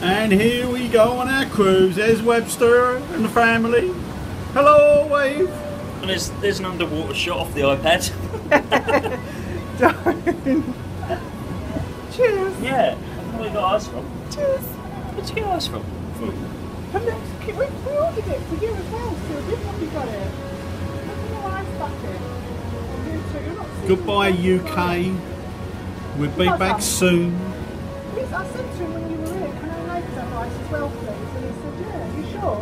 And here we go on our cruise. There's Webster and the family. Hello, wave. And there's there's an underwater shot off the iPad. Cheers. yeah. Where you got ice from? Cheers. Where'd you get ice from? Then, we, we ordered it for you as well, so have you got it? Look at the ice bucket. You too, you're not Goodbye. UK. We'll be back soon. I said to him as well, please? And he said, yeah, you sure?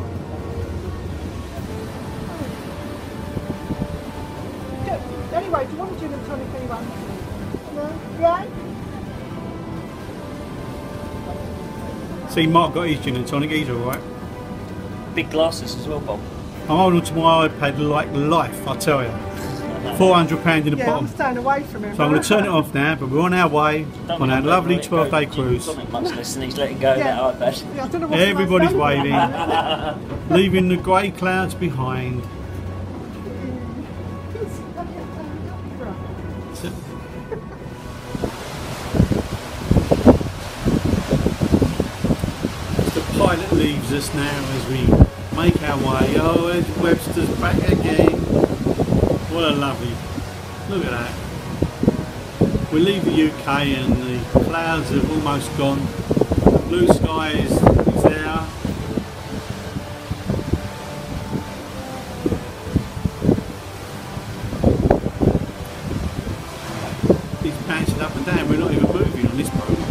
Yeah, Anyway, do you want a gin and tonic, anyone? No? Yeah? See, Mark got his gin and tonic. He's all right. Big glasses as well, Bob. I'm holding to my iPad like life, I tell you. £400 in the Yeah, bottom. I'm staying away from him. So I'm going to turn it off now, but we're on our way Don't on our lovely 12 day cruise. Tonic much less than he's letting go of Yeah. that iPad. Yeah, I don't know what's Everybody's waving, leaving the grey clouds behind. The pilot leaves us now as we make our way. Oh, Ed Webster's back again. What a lovely. Look at that. We leave the UK and the clouds have almost gone. Blue sky is, is there. It's bouncing up and down. We're not even moving on this boat.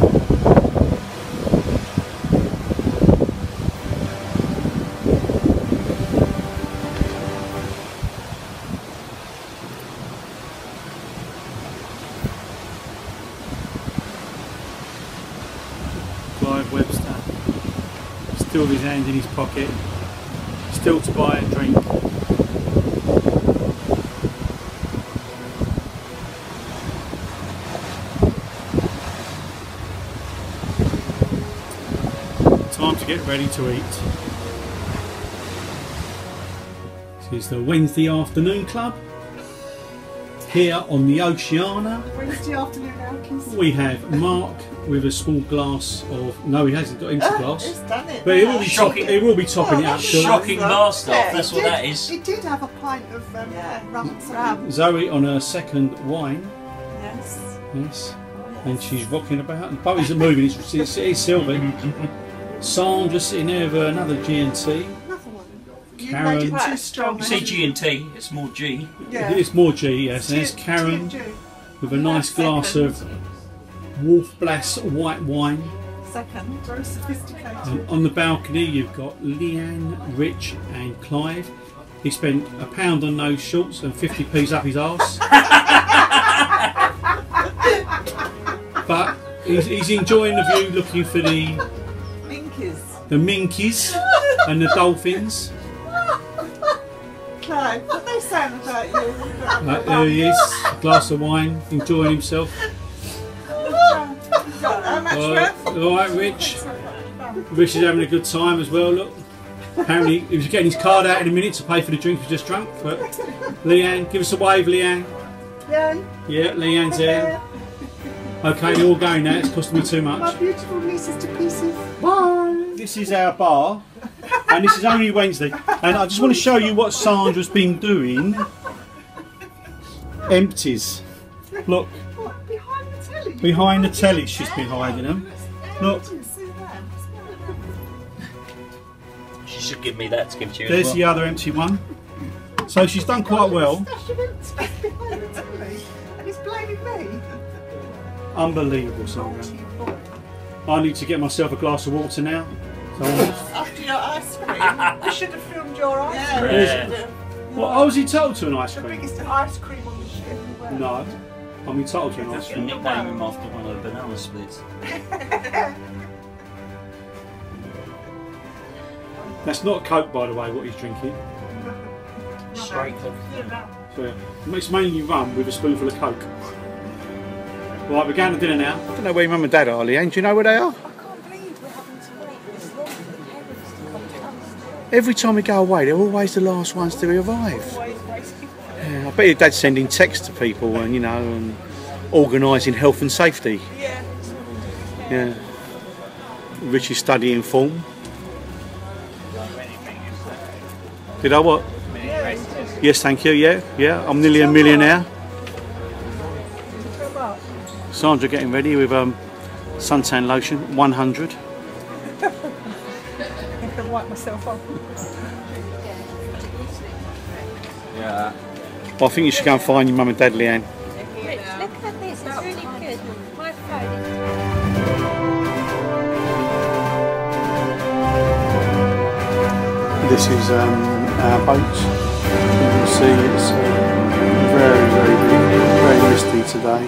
Clive Webster. Still with his hands in his pocket. Still to buy a drink. Time to get ready to eat. This is the Wednesday afternoon club. Here on the Oceana. Wednesday afternoon. We have Mark with a small glass of. No, he hasn't got empty It's glass. done it. But he will be, top, Shocking. he will be topping it up. Shocking bar stuff, Yeah, that's it what that is. It did have a pint of um, rum and Zoe on her second wine. Yes. Yes. And she's rocking about. And Bowie isn't moving. It's, it's, it's Sylvie. Sandra sitting there with another G and T. Another one. You Karen. made it too strong. You see G and T, it's more G. Yeah. It's more G, yes. And there's Karen T&G. with a nice glass of Wolf Blass white wine. Second. Very sophisticated. And on the balcony, you've got Leanne, Rich, and Clive. He spent a pound on those shorts and 50p's up his arse. but he's, he's enjoying the view, looking for the Minkies. the minkies and the dolphins. Clive, what they saying about you? Uh, there he is, a glass of wine, enjoying himself. How much all right, Rich. Rich is having a good time as well. Look, apparently he was getting his card out in a minute to pay for the drink he just drunk. But Leanne, give us a wave, Leanne. Yeah. Yeah, Leanne's there. Okay, you're all going now. It's costing me too much. My beautiful nieces to pieces. Bye. This is our bar, and this is only Wednesday. And I just want to show you what Sandra's been doing. Empties. Look, What, behind the telly? behind the she's been hiding them. Look. Did you see that? She should give me that to give to you. There's as the other empty one. So she's done quite well. Stash of empty behind the telly. And he's blaming me. Unbelievable, Sandra. I need to get myself a glass of water now. So After your ice cream, we should have filmed your ice cream. Yeah. Oh, well, I was he told to an ice cream? The cream. biggest ice cream on the ship. No, I'm entitled to an ice You cream. nickname him after one of the banana splits. That's not Coke, by the way, what he's drinking. Straight up. So it's mainly rum with a spoonful of Coke. Right, we're going to dinner now. I don't know where your mum and dad are, Leanne. Do you know where they are? I can't believe we're having to wait this long for the parents to come down. Every time we go away, they're always the last ones to arrive. Always waiting. Yeah, I bet your dad's sending texts to people and, you know, and organising health and safety. Yeah. Yeah. Richie studying form. Did I what? Yes, thank you. Yeah, yeah. I'm nearly a millionaire. Sandra getting ready with um, suntan lotion, 100. I can wipe myself off. Yeah. Well, I think you should go and find your mum and dad, Leanne. Rich, look at this, it's really good. My phone is This is um, our boat. You can see it's uh, very, very big, very misty today.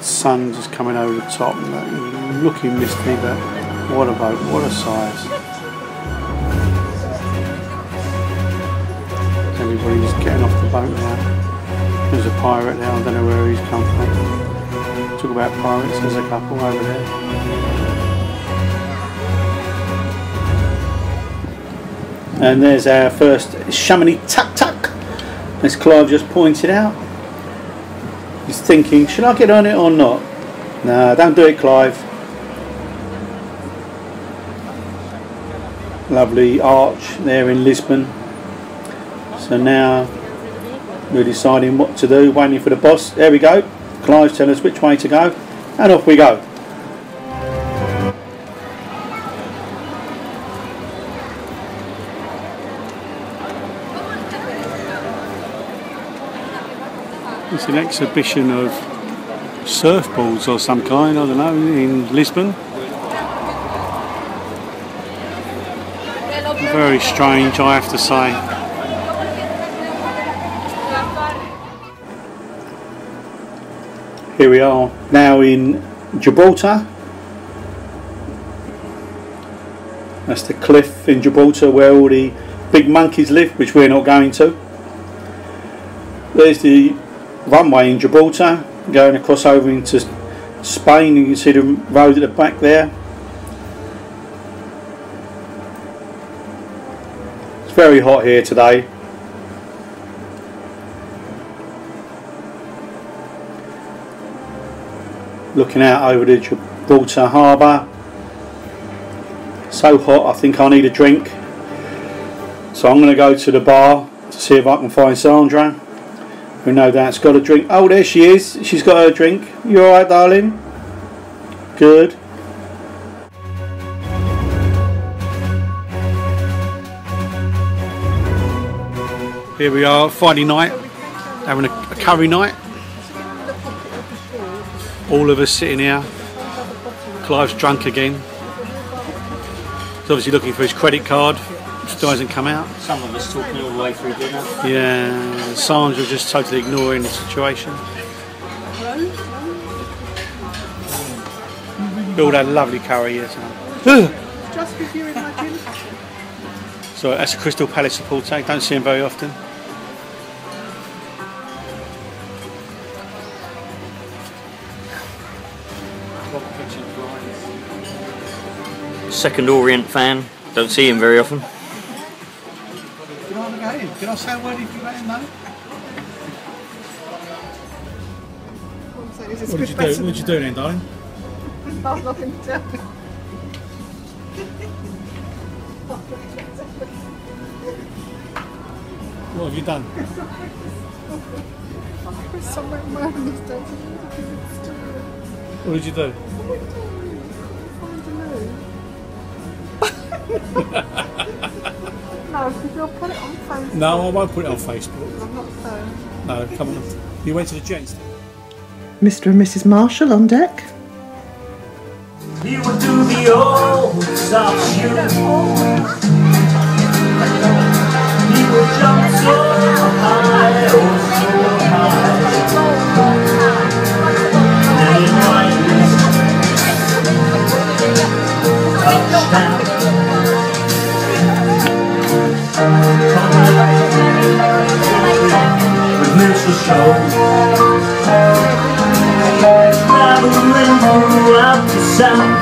Sun just coming over the top, and looking misty, but what a boat, what a size. Everybody's getting off the boat now. There's a pirate there, I don't know where he's come from. Talk about pirates, there's a couple over there. And there's our first Chamonix Tuk Tuk, as Clive just pointed out. He's thinking, should I get on it or not? No, don't do it, Clive. Lovely arch there in Lisbon. So now we're deciding what to do, waiting for the boss. There we go. Clive's telling us which way to go, and off we go. It's an exhibition of surfboards or some kind, I don't know, in Lisbon. Very strange, I have to say. Here we are now in Gibraltar. That's the cliff in Gibraltar where all the big monkeys live, which we're not going to. There's the runway in Gibraltar going across over into Spain. You can see the road at the back there. It's very hot here today. Looking out over the Gibraltar harbour. So hot, I think I need a drink. So I'm going to go to the bar to see if I can find Sandra who no doubt's got a drink. Oh, there she is. She's got her drink. You alright, darling? Good. Here we are, Friday night, having a, a curry night. All of us sitting here. Clive's drunk again. He's obviously looking for his credit card, which still hasn't come out. Some of us talking all the way through dinner. Yeah, Sandra just totally ignoring the situation. Build that lovely curry here tonight. Just because you imagine. So that's a Crystal Palace supporter. Don't see him very often. Second Orient fan. Don't see him very often. Did I have a go in? I say a word if you got in though? So What did you do? What did you do then, darling? than- I've nothing to tell. What have you done? There's somewhere in my own mistake. What did you do? No, because you'll put it on Facebook. No, I won't put it on Facebook. I'm not so. No, come on. You went to the gents. Mr. and Mrs. Marshall on deck. He would do the old soft shoe. He would jump so high, so high. With mistletoe. Traveling throughout the South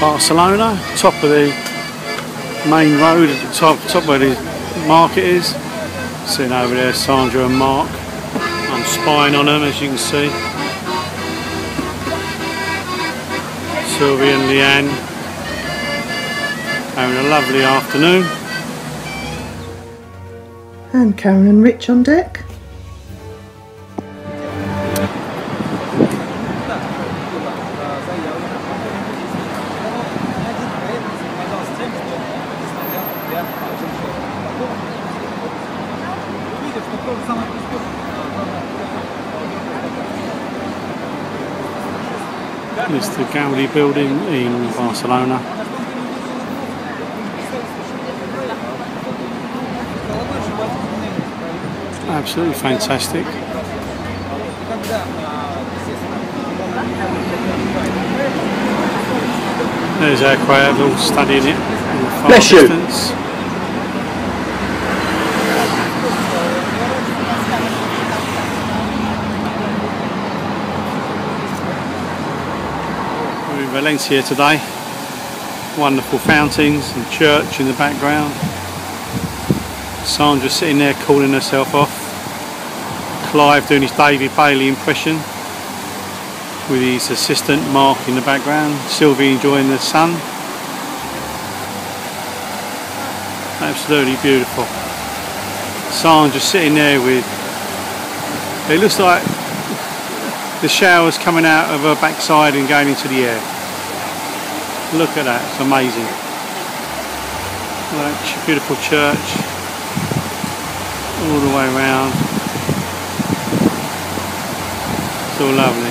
Barcelona, top of the main road at the top, top where the market is. Sitting over there, Sandra and Mark. I'm spying on them as you can see. Sylvia and Leanne having a lovely afternoon. And Karen and Rich on deck. It's the Gaudi building in Barcelona. Absolutely fantastic. There's our crowd all studying it in the far Bless you. distance. We're in here today. Wonderful fountains and church in the background. Sandra sitting there cooling herself off. Clive doing his David Bailey impression with his assistant Mark in the background. Sylvie enjoying the sun. Absolutely beautiful. Sandra sitting there with. It looks like the showers coming out of her backside and going into the air. Look at that, it's amazing. That beautiful church all the way around. It's all lovely.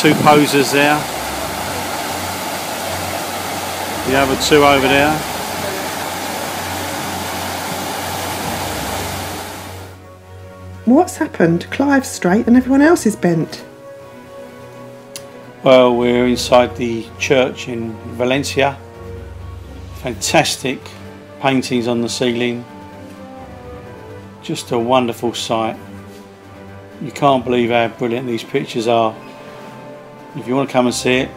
Two posers there. The other two over there. What's happened? Clive's straight and everyone else is bent. Well, we're inside the church in Valencia. Fantastic paintings on the ceiling. Just a wonderful sight. You can't believe how brilliant these pictures are. If you want to come and see it,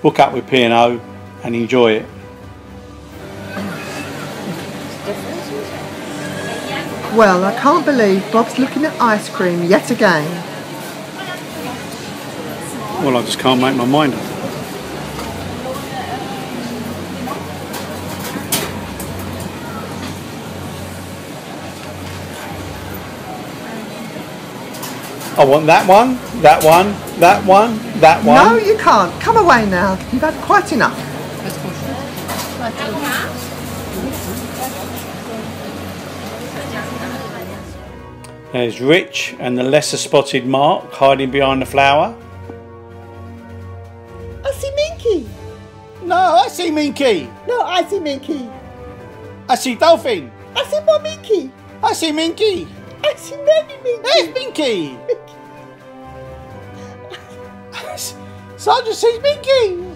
book up with P&O and enjoy it. Well, I can't believe Bob's looking at ice cream yet again. Well, I just can't make my mind up. I want that one, that one, that one, that one. No, you can't. Come away now. You've had quite enough. There's Rich and the lesser spotted Mark hiding behind the flower. See Minky. No, I see Minky. I see Dolphin. I see more Minky. I see Minky. I see baby Minky. There's Minky. Sandra sees Minky.